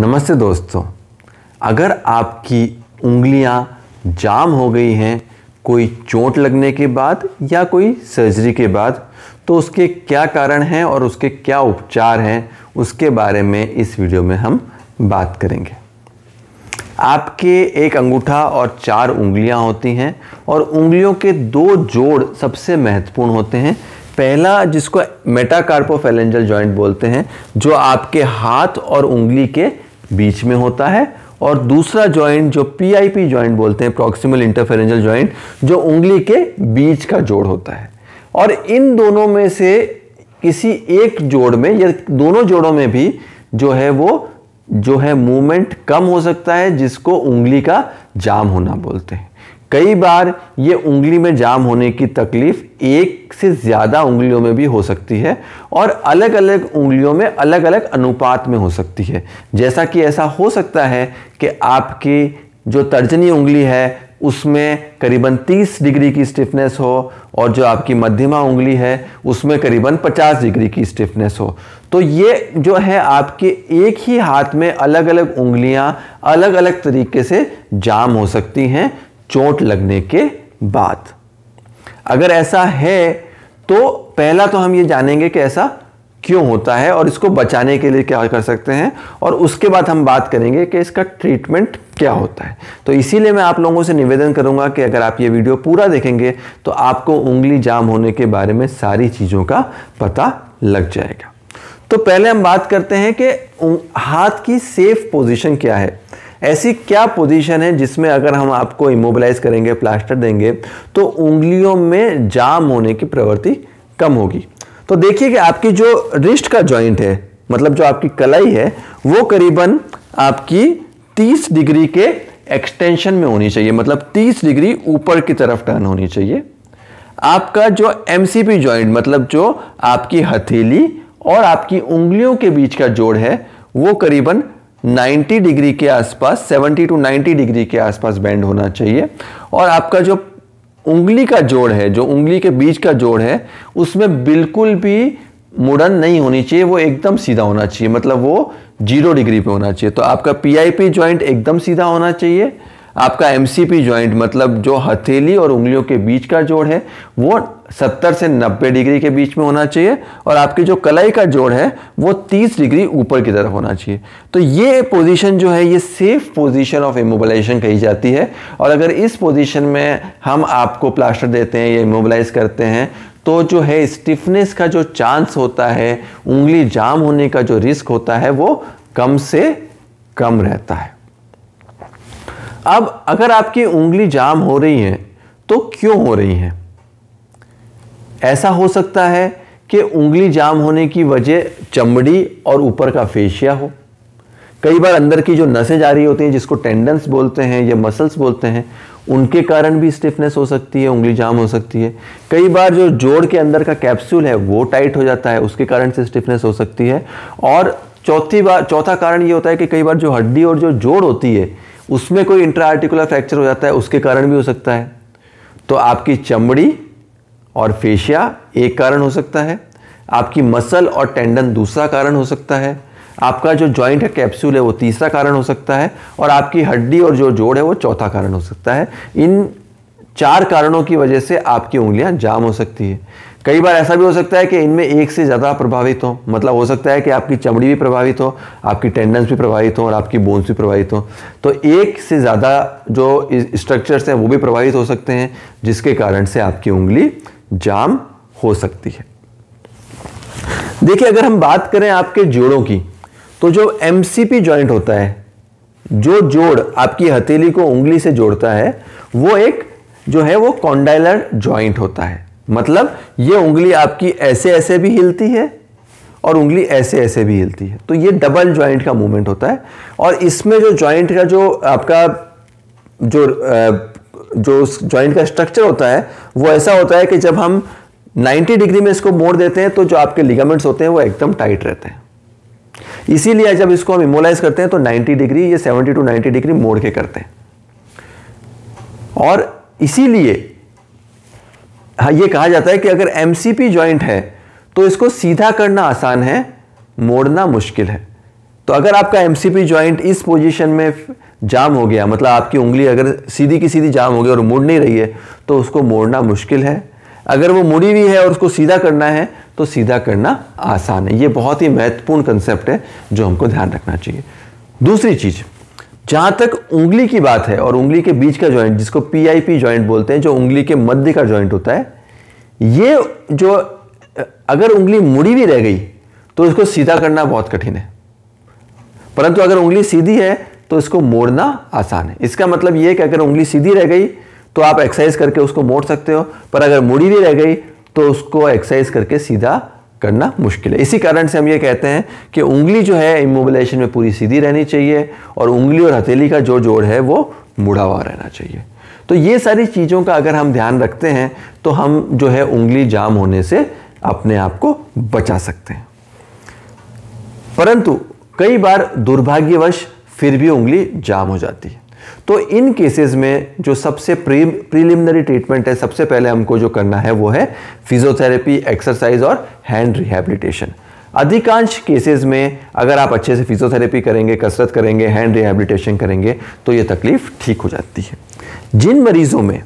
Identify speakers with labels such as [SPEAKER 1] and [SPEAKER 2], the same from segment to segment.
[SPEAKER 1] नमस्ते दोस्तों। अगर आपकी उंगलियाँ जाम हो गई हैं, कोई चोट लगने के बाद या कोई सर्जरी के बाद तो उसके क्या कारण हैं और उसके क्या उपचार हैं, उसके बारे में इस वीडियो में हम बात करेंगे। आपके एक अंगूठा और चार उंगलियाँ होती हैं और उंगलियों के दो जोड़ सबसे महत्वपूर्ण होते हैं। पहला, जिसको मेटाकार्पोफेलेंजल जॉइंट बोलते हैं, जो आपके हाथ और उंगली के बीच में होता है और दूसरा जॉइंट जो पीआईपी जॉइंट बोलते हैं प्रॉक्सिमल इंटरफेरेंजल जॉइंट जो उंगली के बीच का जोड़ होता है। और इन दोनों में से किसी एक जोड़ में या दोनों जोड़ों में भी जो है वो, जो है मूवमेंट कम हो सकता है, जिसको उंगली का जाम होना बोलते हैं। कई बार ये उंगली में जाम होने की तकलीफ़ एक से ज़्यादा उंगलियों में भी हो सकती है और अलग अलग उंगलियों में अलग अलग अनुपात में हो सकती है। जैसा कि ऐसा हो सकता है कि आपकी जो तर्जनी उंगली है, उसमें करीबन 30 डिग्री की स्टिफनेस हो और जो आपकी मध्यमा उंगली है, उसमें करीबन 50 डिग्री की स्टिफनेस हो। तो ये जो है आपके एक ही हाथ में अलग अलग उंगलियाँ अलग अलग तरीके से जाम हो सकती हैं। चोट लगने के बाद। अगर ऐसा है तो पहला तो हम ये जानेंगे कि ऐसा क्यों होता है और इसको बचाने के लिए क्या कर सकते हैं और उसके बाद हम बात करेंगे कि इसका ट्रीटमेंट क्या होता है। तो इसीलिए मैं आप लोगों से निवेदन करूँगा कि अगर आप ये वीडियो पूरा देखेंगे तो आपको उंगली जाम होने के बारे में सारी चीज़ों का पता लग जाएगा। तो पहले हम बात करते हैं कि हाथ की सेफ़ पोजीशन क्या है। ऐसी क्या पोजीशन है जिसमें अगर हम आपको इमोबिलाइज करेंगे प्लास्टर देंगे तो उंगलियों में जाम होने की प्रवृत्ति कम होगी। तो देखिए कि आपकी जो रिस्ट का जॉइंट है मतलब जो आपकी कलाई है, वो करीबन आपकी 30 डिग्री के एक्सटेंशन में होनी चाहिए। मतलब 30 डिग्री ऊपर की तरफ़ टर्न होनी चाहिए। आपका जो एमसीपी ज्वाइंट मतलब जो आपकी हथेली और आपकी उंगलियों के बीच का जोड़ है, वो करीबन 90 डिग्री के आसपास 70 टू 90 डिग्री के आसपास बेंड होना चाहिए। और आपका जो उंगली का जोड़ है, जो उंगली के बीच का जोड़ है, उसमें बिल्कुल भी मुड़न नहीं होनी चाहिए, वो एकदम सीधा होना चाहिए। मतलब वो ज़ीरो डिग्री पे होना चाहिए। तो आपका पीआईपी जॉइंट एकदम सीधा होना चाहिए। आपका एमसीपी जॉइंट मतलब जो हथेली और उंगलियों के बीच का जोड़ है, वो 70 से 90 डिग्री के बीच में होना चाहिए और आपकी जो कलाई का जोड़ है, वो 30 डिग्री ऊपर की तरफ़ होना चाहिए। तो ये पोजीशन जो है, ये सेफ़ पोजीशन ऑफ़ इमोबलाइजेशन कही जाती है। और अगर इस पोजीशन में हम आपको प्लास्टर देते हैं या इमोबलाइज करते हैं तो जो है स्टिफनेस का जो चांस होता है, उंगली जाम होने का जो रिस्क होता है, वो कम से कम रहता है। अब अगर आपकी उंगली जाम हो रही है तो क्यों हो रही है? ऐसा हो सकता है कि उंगली जाम होने की वजह चमड़ी और ऊपर का फेशिया हो। कई बार अंदर की जो नसें जा रही होती हैं, जिसको टेंडेंस बोलते हैं या मसल्स बोलते हैं, उनके कारण भी स्टिफनेस हो सकती है, उंगली जाम हो सकती है। कई बार जो जोड़ के अंदर का कैप्सूल है, वो टाइट हो जाता है, उसके कारण से स्टिफनेस हो सकती है। और चौथी बार, चौथा कारण ये होता है कि कई बार जो हड्डी और जो जोड़ होती है उसमें कोई इंट्रा आर्टिकुलर फ्रैक्चर हो जाता है, उसके कारण भी हो सकता है। तो आपकी चमड़ी और फेशिया एक कारण हो सकता है, आपकी मसल और टेंडन दूसरा कारण हो सकता है, आपका जो जॉइंट है कैप्सूल है, वो तीसरा कारण हो सकता है, और आपकी हड्डी और जो जोड़ है, वो चौथा कारण हो सकता है। इन चार कारणों की वजह से आपकी उंगलियाँ जाम हो सकती है। कई बार ऐसा भी हो सकता है कि इनमें एक से ज़्यादा प्रभावित हो। मतलब हो सकता है कि आपकी चमड़ी भी प्रभावित हो, आपकी टेंडेंस भी प्रभावित हो और आपकी बोन्स भी प्रभावित हो। तो एक से ज़्यादा जो स्ट्रक्चर्स हैं, वो भी प्रभावित हो सकते हैं, जिसके कारण से आपकी उंगली जाम हो सकती है। देखिए, अगर हम बात करें आपके जोड़ों की तो जो एम जॉइंट होता है, जो जोड़ आपकी हथेली को उंगली से जोड़ता है, वो एक जो है वो कॉन्डाइलर जॉइंट होता है। मतलब ये उंगली आपकी ऐसे ऐसे भी हिलती है और उंगली ऐसे ऐसे भी हिलती है। तो ये डबल जॉइंट का मूवमेंट होता है और इसमें जो जॉइंट का जो आपका जो जो जॉइंट का स्ट्रक्चर होता है, वो ऐसा होता है कि जब हम 90 डिग्री में इसको मोड़ देते हैं तो जो आपके लिगामेंट्स होते हैं, वो एकदम टाइट रहते हैं। इसीलिए जब इसको हम इमोलाइज करते हैं तो 90 डिग्री, या 70 टू 90 डिग्री मोड़ के करते हैं। और इसीलिए हाँ ये कहा जाता है कि अगर एमसीपी जॉइंट है तो इसको सीधा करना आसान है, मोड़ना मुश्किल है। तो अगर आपका एम सी ज्वाइंट इस पोजिशन में जाम हो गया मतलब आपकी उंगली अगर सीधी की सीधी जाम हो गई और मुड़ नहीं रही है तो उसको मोड़ना मुश्किल है। अगर वो मुड़ी हुई है और उसको सीधा करना है तो सीधा करना आसान है। ये बहुत ही महत्वपूर्ण कंसेप्ट है, जो हमको ध्यान रखना चाहिए। दूसरी चीज़ जहाँ तक उंगली की बात है और उंगली के बीच का ज्वाइंट जिसको पीआईपी ज्वाइंट बोलते हैं, जो उंगली के मध्य का ज्वाइंट होता है, ये जो, अगर उंगली मुड़ी भी रह गई तो इसको सीधा करना बहुत कठिन है। परंतु अगर उंगली सीधी है तो इसको मोड़ना आसान है। इसका मतलब यह कि अगर उंगली सीधी रह गई तो आप एक्सरसाइज करके उसको मोड़ सकते हो, पर अगर मुड़ी भी रह गई तो उसको एक्सरसाइज करके सीधा करना मुश्किल है। इसी कारण से हम ये कहते हैं कि उंगली जो है इमोबिलाइजेशन में पूरी सीधी रहनी चाहिए और उंगली और हथेली का जो जोड़ है, वो मुड़ा हुआ रहना चाहिए। तो ये सारी चीज़ों का अगर हम ध्यान रखते हैं तो हम जो है उंगली जाम होने से अपने आप को बचा सकते हैं। परंतु कई बार दुर्भाग्यवश फिर भी उंगली जाम हो जाती है। तो इन केसेस में जो सबसे प्री प्रीलिमिनरी ट्रीटमेंट है, सबसे पहले हमको जो करना है वो है फिजियोथेरेपी एक्सरसाइज और हैंड रिहेबिलिटेशन अधिकांश केसेस में अगर आप अच्छे से फिजियोथेरेपी करेंगे, कसरत करेंगे हैंड रिहेबिलिटेशन करेंगे तो ये तकलीफ़ ठीक हो जाती है। जिन मरीजों में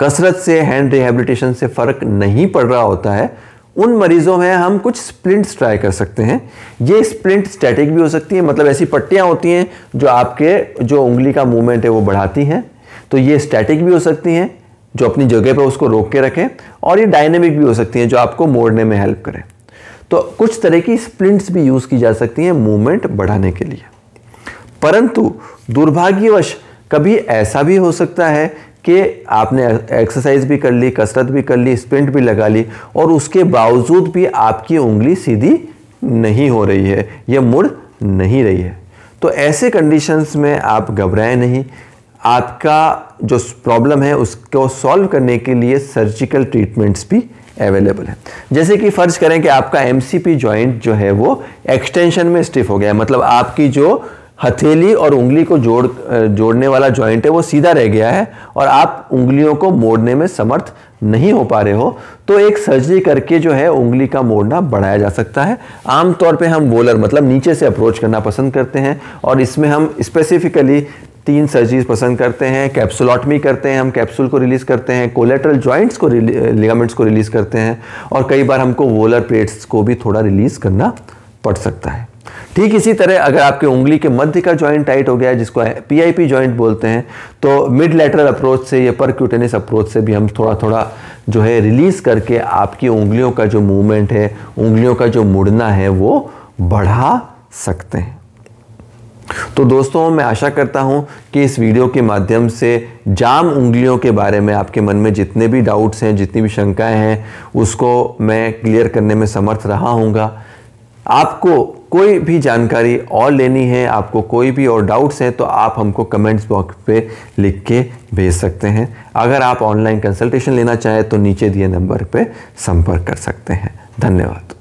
[SPEAKER 1] कसरत से हैंड रिहेबिलिटेशन से फ़र्क नहीं पड़ रहा होता है उन मरीजों में हम कुछ स्प्लिंट्स ट्राई कर सकते हैं। ये स्प्लिंट स्टैटिक भी हो सकती है मतलब ऐसी पट्टियाँ होती हैं जो आपके, जो उंगली का मूवमेंट है वो बढ़ाती हैं। तो ये स्टैटिक भी हो सकती हैं, जो अपनी जगह पर उसको रोक के रखें, और ये डायनेमिक भी हो सकती हैं, जो आपको मोड़ने में हेल्प करें। तो कुछ तरह की स्प्लिंट्स भी यूज़ की जा सकती हैं मूवमेंट बढ़ाने के लिए। परंतु दुर्भाग्यवश कभी ऐसा भी हो सकता है कि आपने एक्सरसाइज भी कर ली, कसरत भी कर ली स्प्रिंट भी लगा ली और उसके बावजूद भी आपकी उंगली सीधी नहीं हो रही है, या मुड़ नहीं रही है। तो ऐसे कंडीशंस में आप घबराएँ नहीं। आपका जो प्रॉब्लम है उसको सॉल्व करने के लिए सर्जिकल ट्रीटमेंट्स भी अवेलेबल है। जैसे कि फ़र्ज़ करें कि आपका एम सी जॉइंट जो है वो एक्सटेंशन में स्टिफ हो गया मतलब आपकी जो हथेली और उंगली को जोड़ जोड़ने वाला जॉइंट है, वो सीधा रह गया है और आप उंगलियों को मोड़ने में समर्थ नहीं हो पा रहे हो। तो एक सर्जरी करके जो है उंगली का मोड़ना बढ़ाया जा सकता है। आमतौर पे हम वोलर मतलब नीचे से अप्रोच करना पसंद करते हैं और इसमें हम स्पेसिफिकली तीन सर्जरीज पसंद करते हैं। कैप्सुलॉटमी करते हैं, हम कैप्सूल को रिलीज़ करते हैं कोलेट्रल जॉइंट्स को लिगामेंट्स को रिलीज़ करते हैं और कई बार हमको वोलर प्लेट्स को भी थोड़ा रिलीज़ करना पड़ सकता है। ठीक इसी तरह अगर आपके उंगली के मध्य का जॉइंट टाइट हो गया है, जिसको पीआईपी जॉइंट बोलते हैं तो मिड लेटरल अप्रोच से या परक्यूटेनिस अप्रोच से भी हम थोड़ा थोड़ा जो है रिलीज़ करके आपकी उंगलियों का जो मूवमेंट है, उंगलियों का जो मुड़ना है, वो बढ़ा सकते हैं। तो दोस्तों, मैं आशा करता हूँ कि इस वीडियो के माध्यम से जाम उंगलियों के बारे में आपके मन में जितने भी डाउट्स हैं, जितनी भी शंकाएँ हैं, उसको मैं क्लियर करने में समर्थ रहा हूँगा। आपको कोई भी जानकारी और लेनी है, आपको कोई भी और डाउट्स हैं तो आप हमको कमेंट्स बॉक्स पे लिख के भेज सकते हैं। अगर आप ऑनलाइन कंसल्टेशन लेना चाहें तो नीचे दिए नंबर पे संपर्क कर सकते हैं। धन्यवाद।